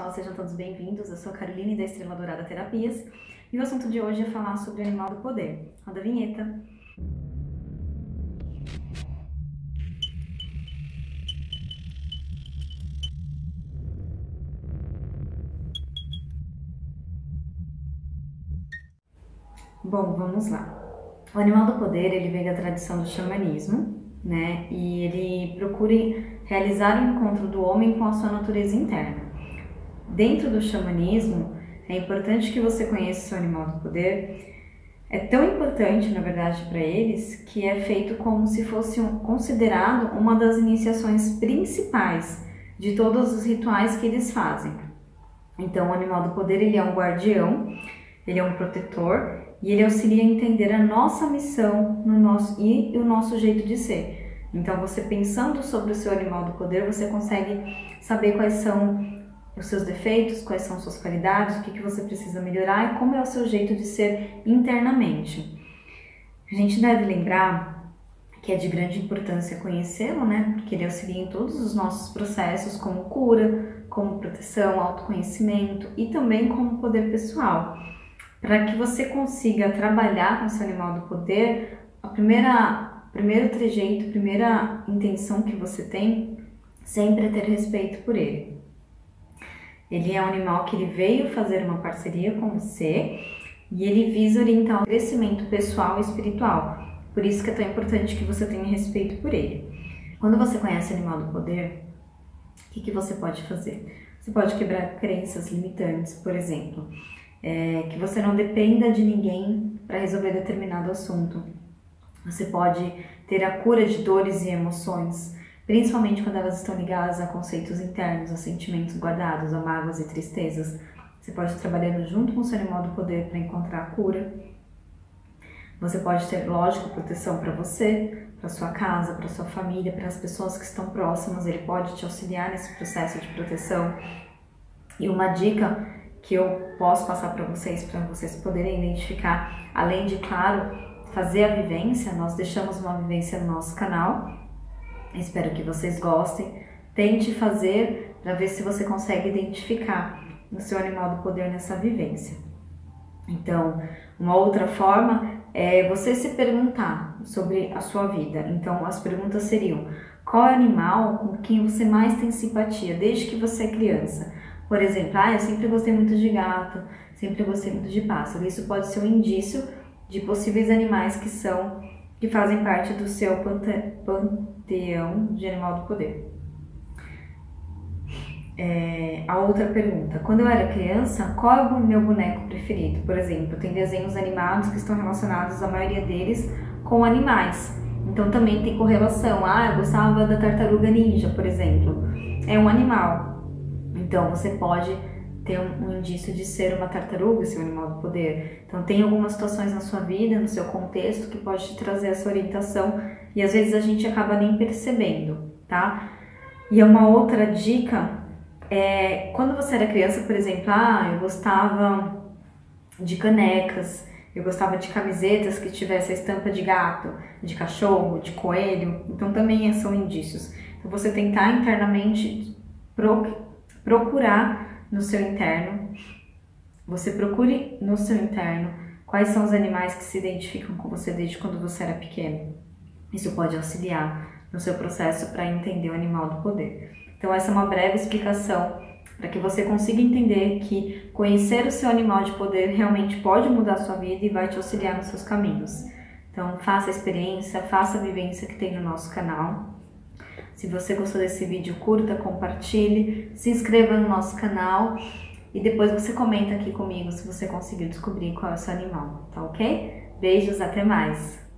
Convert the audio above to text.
pessoal, sejam todos bem-vindos. Eu sou a Caroline da Estrela Dourada Terapias e o assunto de hoje é falar sobre o animal do poder. Roda a vinheta. Bom, vamos lá. O animal do poder, ele vem da tradição do xamanismo, né? E ele procura realizar o encontro do homem com a sua natureza interna. Dentro do xamanismo, é importante que você conheça o seu animal do poder. É tão importante, na verdade, para eles, que é feito como se fosse um, considerado uma das iniciações principais de todos os rituais que eles fazem. Então, o animal do poder ele é um guardião, ele é um protetor e ele auxilia a entender a nossa missão no nosso, e o nosso jeito de ser. Então, você pensando sobre o seu animal do poder, você consegue saber quais são os seus defeitos, quais são suas qualidades, o que, que você precisa melhorar e como é o seu jeito de ser internamente. A gente deve lembrar que é de grande importância conhecê-lo, né? Porque ele auxilia em todos os nossos processos, como cura, como proteção, autoconhecimento e também como poder pessoal. Para que você consiga trabalhar com seu animal do poder, a primeira primeiro trejeito, primeira intenção que você tem sempre é ter respeito por ele. Ele é um animal que ele veio fazer uma parceria com você e ele visa orientar o crescimento pessoal e espiritual. Por isso que é tão importante que você tenha respeito por ele. Quando você conhece o animal do poder, o que, que você pode fazer? Você pode quebrar crenças limitantes, por exemplo, é, que você não dependa de ninguém para resolver determinado assunto. Você pode ter a cura de dores e emoções, principalmente quando elas estão ligadas a conceitos internos, a sentimentos guardados, a mágoas e tristezas. Você pode estar trabalhando junto com o seu animal do poder para encontrar a cura. Você pode ter, lógico, proteção para você, para sua casa, para sua família, para as pessoas que estão próximas. Ele pode te auxiliar nesse processo de proteção. E uma dica que eu posso passar para vocês, para vocês poderem identificar, além de, claro, fazer a vivência, nós deixamos uma vivência no nosso canal. Espero que vocês gostem. Tente fazer para ver se você consegue identificar o seu animal do poder nessa vivência. Então, uma outra forma é você se perguntar sobre a sua vida. Então, as perguntas seriam: qual é o animal com quem você mais tem simpatia desde que você é criança? Por exemplo, ah, eu sempre gostei muito de gato, sempre gostei muito de pássaro. Isso pode ser um indício de possíveis animais que são que fazem parte do seu panteão de animal do poder. É, a outra pergunta: quando eu era criança, qual é o meu boneco preferido? Por exemplo, tem desenhos animados que estão relacionados, a maioria deles, com animais. Então também tem correlação. Ah, eu gostava da tartaruga ninja, por exemplo. É um animal. Então você pode ter um, um, indício de ser uma tartaruga, seu animal do poder. Então, tem algumas situações na sua vida, no seu contexto, que pode te trazer essa orientação e às vezes a gente acaba nem percebendo, tá? E uma outra dica é quando você era criança, por exemplo, ah, eu gostava de canecas, eu gostava de camisetas que tivesse a estampa de gato, de cachorro, de coelho, então também são indícios. Então, você tentar internamente procurar no seu interno. Você procure no seu interno quais são os animais que se identificam com você desde quando você era pequeno. Isso pode auxiliar no seu processo para entender o animal do poder. Então, essa é uma breve explicação para que você consiga entender que conhecer o seu animal de poder realmente pode mudar a sua vida e vai te auxiliar nos seus caminhos. Então, faça a experiência, faça a vivência que tem no nosso canal. Se você gostou desse vídeo, curta, compartilhe, se inscreva no nosso canal e depois você comenta aqui comigo se você conseguiu descobrir qual é o seu animal, tá ok? Beijos, até mais!